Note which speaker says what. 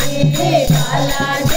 Speaker 1: Balaji Balaji